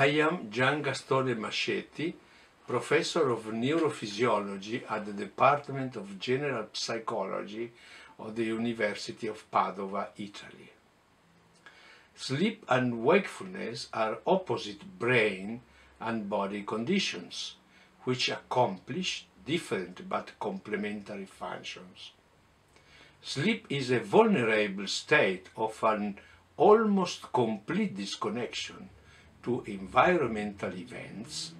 I am Gian Gastone Mascetti, professor of neurophysiology at the Department of General Psychology of the University of Padova, Italy. Sleep and wakefulness are opposite brain and body conditions, which accomplish different but complementary functions. Sleep is a vulnerable state of an almost complete disconnection to environmental events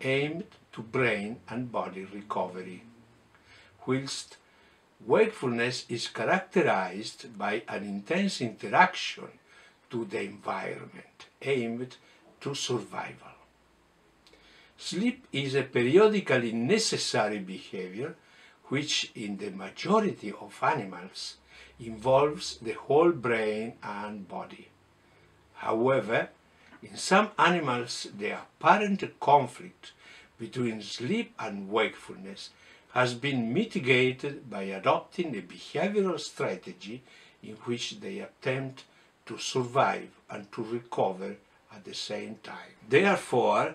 aimed to brain and body recovery, whilst wakefulness is characterized by an intense interaction to the environment aimed to survival. Sleep is a periodically necessary behavior which in the majority of animals involves the whole brain and body. However, in some animals the apparent conflict between sleep and wakefulness has been mitigated by adopting a behavioral strategy in which they attempt to survive and to recover at the same time. Therefore,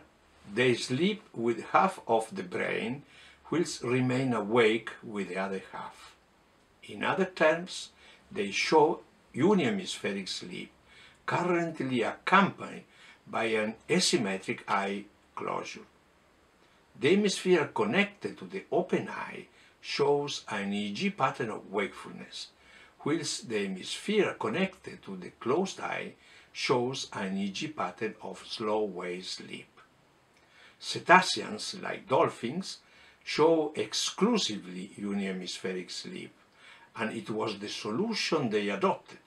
they sleep with half of the brain whilst remain awake with the other half. In other terms, they show unihemispheric sleep, currently accompanied by an asymmetric eye closure. The hemisphere connected to the open eye shows an EEG pattern of wakefulness, whilst the hemisphere connected to the closed eye shows an EEG pattern of slow wave sleep. Cetaceans, like dolphins, show exclusively unihemispheric sleep, and it was the solution they adopted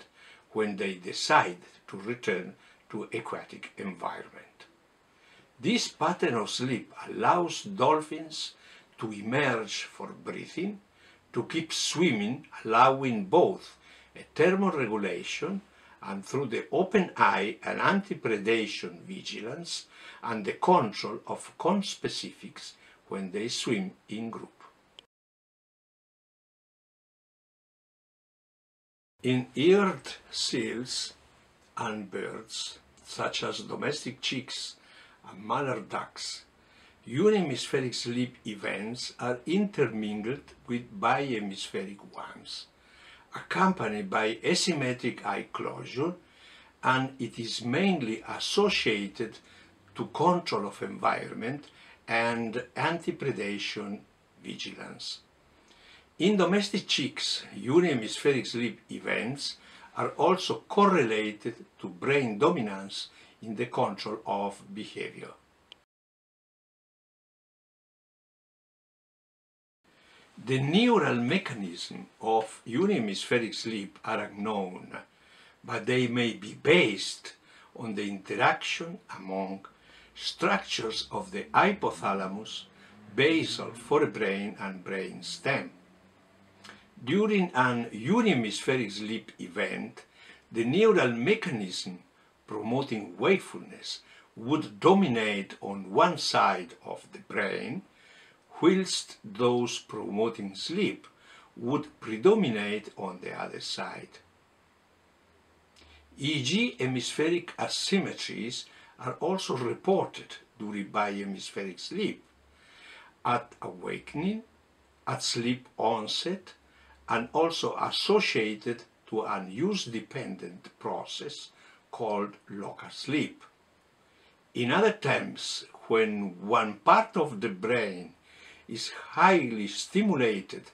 when they decided to return to aquatic environment. This pattern of sleep allows dolphins to emerge for breathing, to keep swimming, allowing both a thermoregulation and through the open eye an anti-predation vigilance and the control of conspecifics when they swim in group. In eared seals and birds, such as domestic chicks and mallard ducks, unihemispheric sleep events are intermingled with bihemispheric ones, accompanied by asymmetric eye closure, and it is mainly associated to control of environment and anti-predation vigilance. In domestic chicks, unihemispheric sleep events are also correlated to brain dominance in the control of behavior. The neural mechanism of unihemispheric sleep are unknown, but they may be based on the interaction among structures of the hypothalamus, basal forebrain and brain stem. During an unihemispheric sleep event, the neural mechanism promoting wakefulness would dominate on one side of the brain, whilst those promoting sleep would predominate on the other side. EEG hemispheric asymmetries are also reported during bihemispheric sleep, at awakening, at sleep onset, and also associated to an use-dependent process called local sleep. In other terms, when one part of the brain is highly stimulated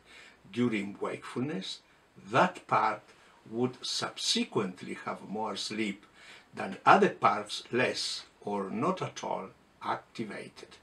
during wakefulness, that part would subsequently have more sleep than other parts less or not at all activated.